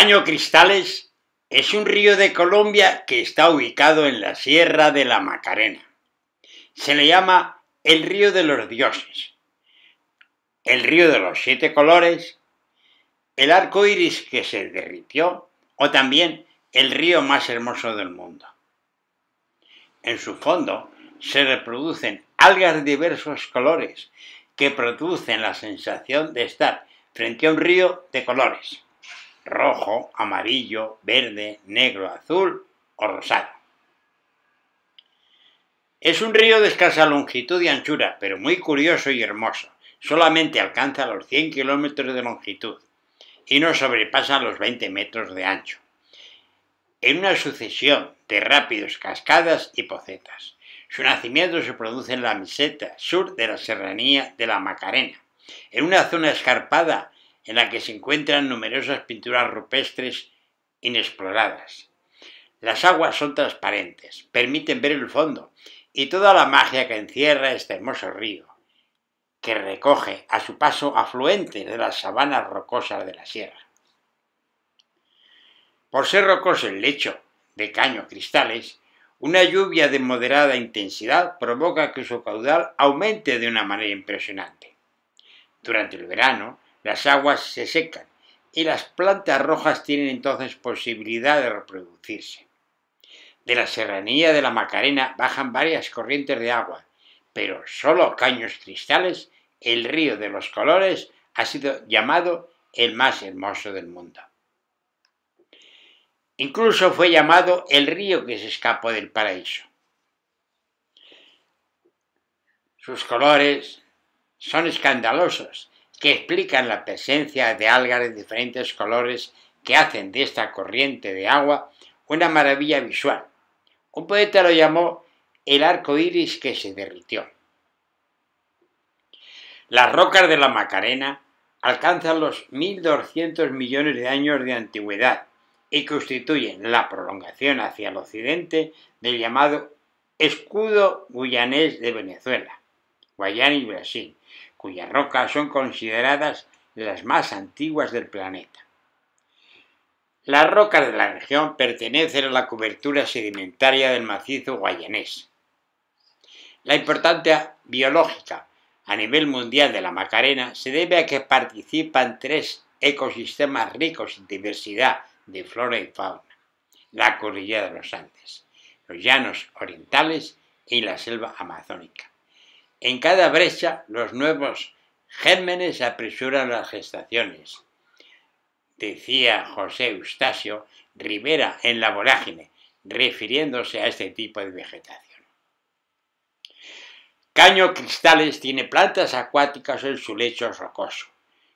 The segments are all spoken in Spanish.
Caño Cristales es un río de Colombia que está ubicado en la Sierra de la Macarena. Se le llama el río de los dioses, el río de los siete colores, el arco iris que se derritió o también el río más hermoso del mundo. En su fondo se reproducen algas de diversos colores que producen la sensación de estar frente a un río de colores, rojo, amarillo, verde, negro, azul o rosado. Es un río de escasa longitud y anchura, pero muy curioso y hermoso. Solamente alcanza los 100 kilómetros de longitud y no sobrepasa los 20 metros de ancho. En una sucesión de rápidos cascadas y pocetas. Su nacimiento se produce en la meseta sur de la serranía de la Macarena, en una zona escarpada en la que se encuentran numerosas pinturas rupestres inexploradas. Las aguas son transparentes, permiten ver el fondo y toda la magia que encierra este hermoso río, que recoge a su paso afluentes de las sabanas rocosas de la sierra. Por ser rocoso el lecho de caño cristales, una lluvia de moderada intensidad provoca que su caudal aumente de una manera impresionante. Durante el verano, las aguas se secan y las plantas rojas tienen entonces posibilidad de reproducirse. De la serranía de la Macarena bajan varias corrientes de agua, pero solo caños cristales, el río de los colores, ha sido llamado el más hermoso del mundo. Incluso fue llamado el río que se escapó del paraíso. Sus colores son escandalosos, que explican la presencia de algas de diferentes colores que hacen de esta corriente de agua una maravilla visual. Un poeta lo llamó el arco iris que se derritió. Las rocas de la Macarena alcanzan los 1.200 millones de años de antigüedad y constituyen la prolongación hacia el occidente del llamado escudo guyanés de Venezuela, Guayana y Brasil, cuyas rocas son consideradas las más antiguas del planeta. Las rocas de la región pertenecen a la cobertura sedimentaria del macizo guayanés. La importancia biológica a nivel mundial de la Macarena se debe a que participan tres ecosistemas ricos en diversidad de flora y fauna, la cordillera de los Andes, los llanos orientales y la selva amazónica. En cada brecha los nuevos gérmenes apresuran las gestaciones. Decía José Eustacio Rivera en La Vorágine, refiriéndose a este tipo de vegetación. Caño Cristales tiene plantas acuáticas en su lecho rocoso.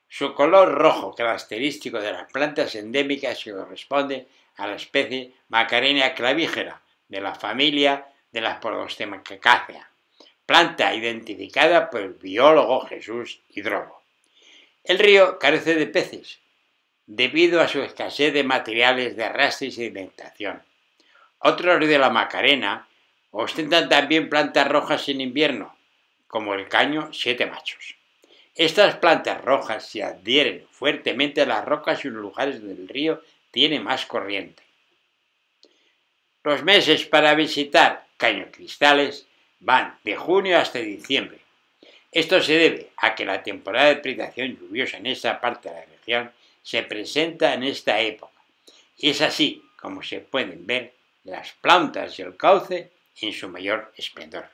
Su color rojo, característico de las plantas endémicas que corresponde a la especie Macarena clavígera de la familia de las Podostemacaceae, planta identificada por el biólogo Jesús Hidrobo. El río carece de peces, debido a su escasez de materiales de arrastre y sedimentación. Otros de la Macarena ostentan también plantas rojas en invierno, como el caño siete machos. Estas plantas rojas se adhieren fuertemente a las rocas y los lugares del río tiene más corriente. Los meses para visitar cañocristales van de junio hasta diciembre. Esto se debe a que la temporada de precipitación lluviosa en esta parte de la región se presenta en esta época. Y es así como se pueden ver las plantas y el cauce en su mayor esplendor.